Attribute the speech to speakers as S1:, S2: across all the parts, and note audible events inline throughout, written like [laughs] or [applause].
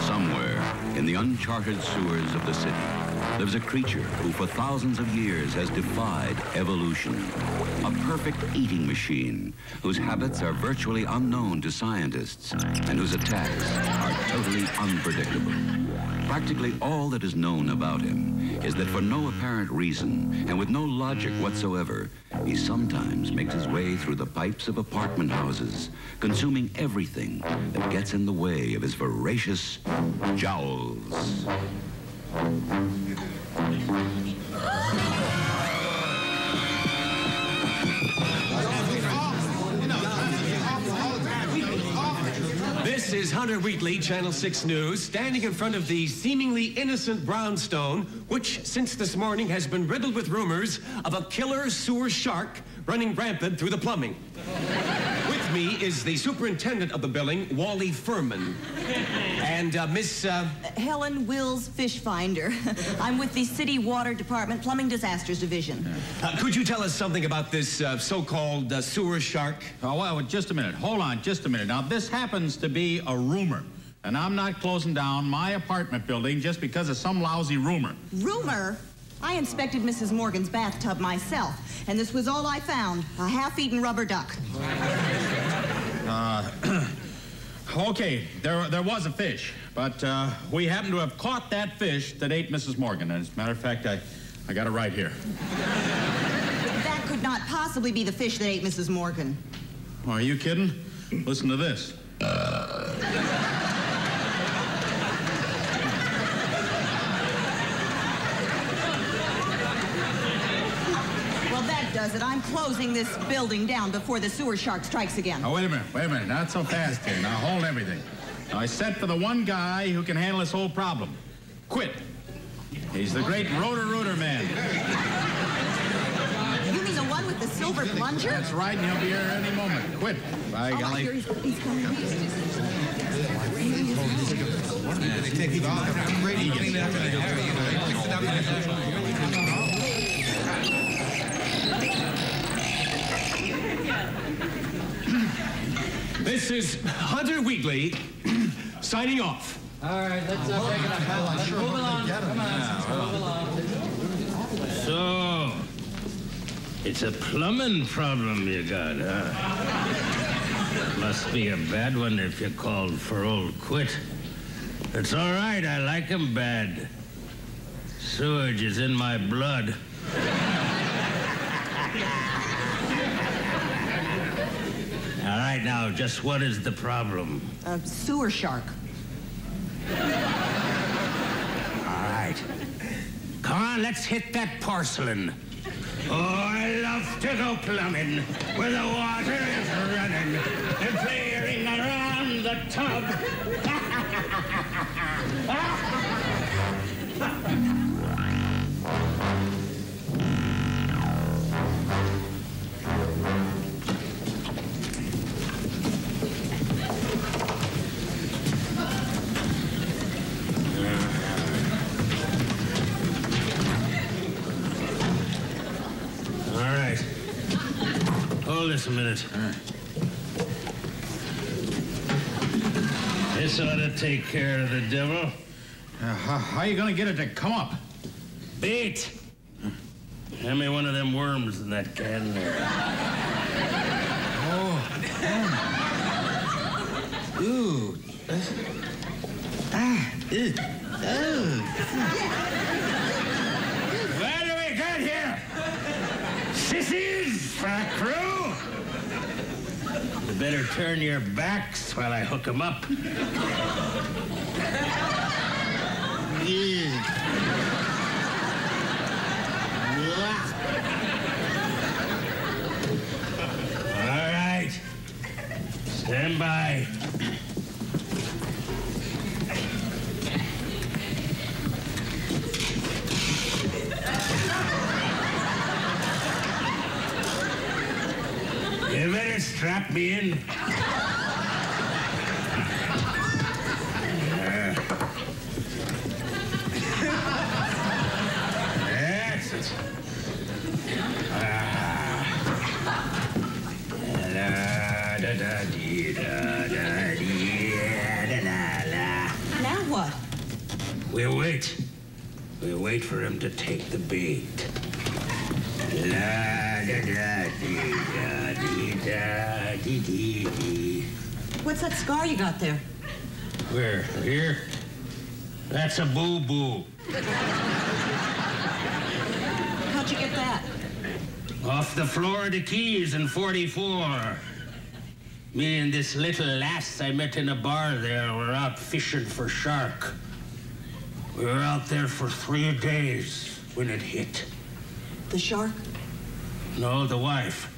S1: Somewhere in the uncharted sewers of the city lives a creature who for thousands of years has defied evolution. A perfect eating machine whose habits are virtually unknown to scientists and whose attacks are totally unpredictable. Practically all that is known about him is that for no apparent reason and with no logic whatsoever, he sometimes makes his way through the pipes of apartment houses, consuming everything that gets in the way of his voracious jowls.
S2: This is Hunter Wheatley, Channel 6 News, standing in front of the seemingly innocent brownstone, which since this morning has been riddled with rumors of a killer sewer shark running rampant through the plumbing. With me is the superintendent of the building, Wally Furman. And uh, Miss. Uh,
S3: Helen Wills Fish Finder. [laughs] I'm with the City Water Department Plumbing Disasters Division.
S2: uh, could you tell us something about this uh, so called uh, sewer shark?
S4: Oh, well, just a minute. Hold on, just a minute. Now, this happens to be a rumor. And I'm not closing down my apartment building just because of some lousy rumor.
S3: Rumor? I inspected Mrs. Morgan's bathtub myself, and this was all I found a half eaten rubber duck. [clears throat]
S4: Okay, there, there was a fish, but uh, we happen to have caught that fish that ate Mrs. Morgan. And as a matter of fact, I, I got it right here.
S3: That could not possibly be the fish that ate Mrs. Morgan.
S4: Oh, are you kidding? Listen to this.
S3: Well, that. I'm closing this building down before the sewer shark strikes again.
S4: Now, wait a minute, wait a minute. Not so fast here. Now, hold everything. Now, I sent for the one guy who can handle this whole problem. Quit. He's the great Roto-Rooter man.
S3: You mean the one with the silver plunger?
S4: That's right, and he'll be here any moment. Quit. By
S3: Oh,
S4: golly.
S3: here he's, he's coming.
S2: This is Hunter Wheatley [clears throat] signing off.
S5: All right, let's uh, break it up. Let's move along. Come on, move along.
S6: So, it's a plumbing problem you got, huh? Must be a bad one if you called for old quit. It's all right, I like 'em bad. Sewage is in my blood. all right, now, just what is the problem?
S3: A sewer shark.
S6: All right. Come on, let's hit that porcelain. Oh, I love to go plumbing where the water is running and clearing around the tub. [laughs] Hold this a minute. This ought to take care of the devil.
S4: Uh, how, how you gonna get it to come up?
S6: Bait! Hand me one of them worms in that can there.
S5: Ooh. Ah, ew. Oh.
S6: What do we got here? Sissies for a crew? You better turn your backs while I hook 'em up. All right. Stand by. Trap me in? That's. Now what? We wait. We wait for him to take the bait. La da da dee da dee da dee dee dee.
S3: What's that scar you got there?
S6: Where? Here? That's a boo boo.
S3: How'd you get that?
S6: Off the floor of the Keys in 44. Me and this little lass I met in a bar there were out fishing for shark. We were out there for three days when it hit.
S3: The shark?
S6: No, the wife.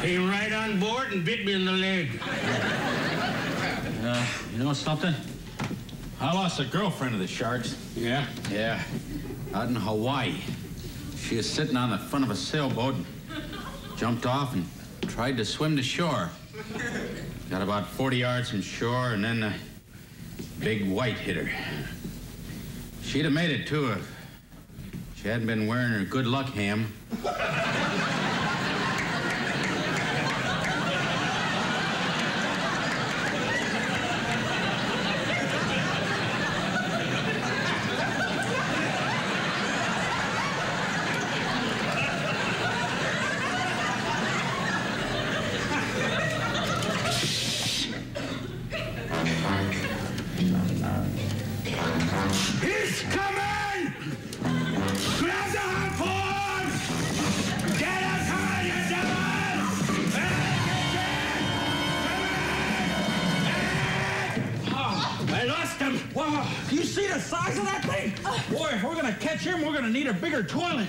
S6: Came right on board and bit me in the leg.
S4: Uh, you know something? I lost a girlfriend of the Sharks.
S6: Yeah?
S4: Yeah, out in Hawaii. She was sitting on the front of a sailboat, and jumped off and tried to swim to shore. Got about 40 yards from shore, and then a big white hit her. She'd have made it, too, if she hadn't been wearing her good luck ham.
S6: Lost him!
S5: Wow, you see the size of that thing? Boy, if we're gonna catch him, we're gonna need a bigger toilet.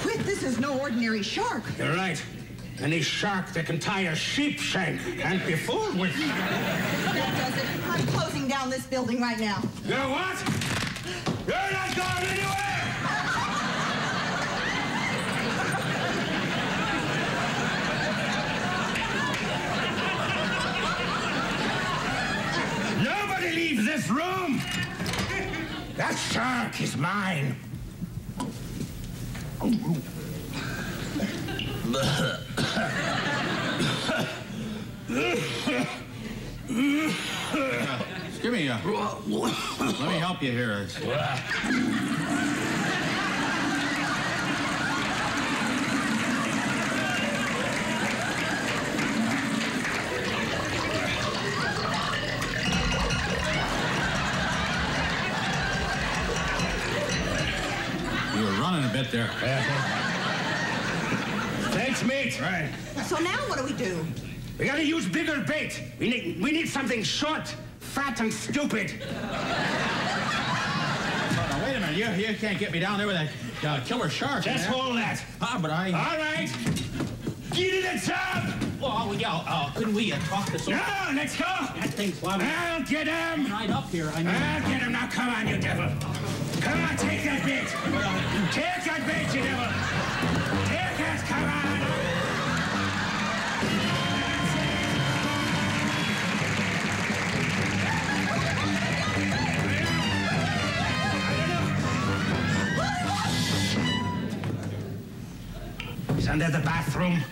S3: Quick, this is no ordinary shark.
S6: You're right. Any shark that can tie a sheep shank can't be fooled with.
S3: That does it. I'm closing down this building right now.
S6: You're what? You're not going anywhere! Nobody leaves this room! That shark is mine.
S4: Give me, a. let me help you here. You were running a bit there.
S6: Thanks, mate. Right.
S3: So now what do we do?
S6: We gotta use bigger bait. We need, we need something short, fat, and stupid.
S4: Now, wait a minute. You, you can't get me down there with that uh, killer shark.
S6: Just
S4: man.
S6: hold that.
S4: Ah, but I.
S6: All right. Get in the tub.
S5: Well, yeah, uh, couldn't we uh, talk this over?
S6: Now, let's go.
S5: That thing's wound
S6: I'll get him.
S5: right up here. I mean,
S6: I'll get him. Now, come on, you devil. Come on, take that bait. Take that bait, you devil. Take it. Come on. Under the bathroom.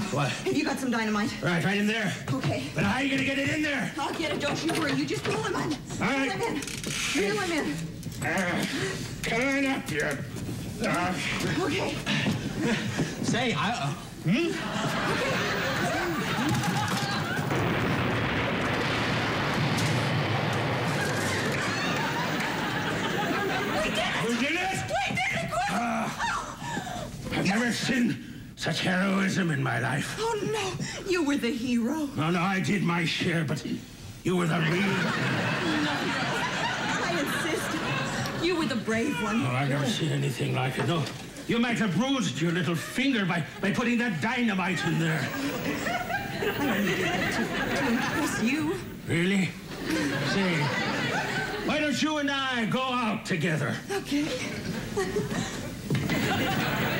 S3: Now.
S6: What?
S3: Have you got some dynamite?
S6: Right, right in there.
S3: Okay.
S6: But how are you gonna get it in there?
S3: I'll get it. Don't you worry. You just pull him in. Pull
S6: right.
S3: him in. Pull him in.
S6: Uh, come on up here. Uh,
S3: Okay.
S5: say, I, uh,
S6: we did it!
S3: We did it! Quick!
S6: I've never seen such heroism in my life.
S3: Oh, no. You were the hero.
S6: No, no, I did my share, but you were the real. [laughs]
S3: I insist. You were the brave one.
S6: Oh, I've never seen anything like it. No, you might have bruised your little finger by, by putting that dynamite in there.
S3: I only did that to, to impress you.
S6: Really? Say, why don't you and I go out together?
S3: Okay. [laughs]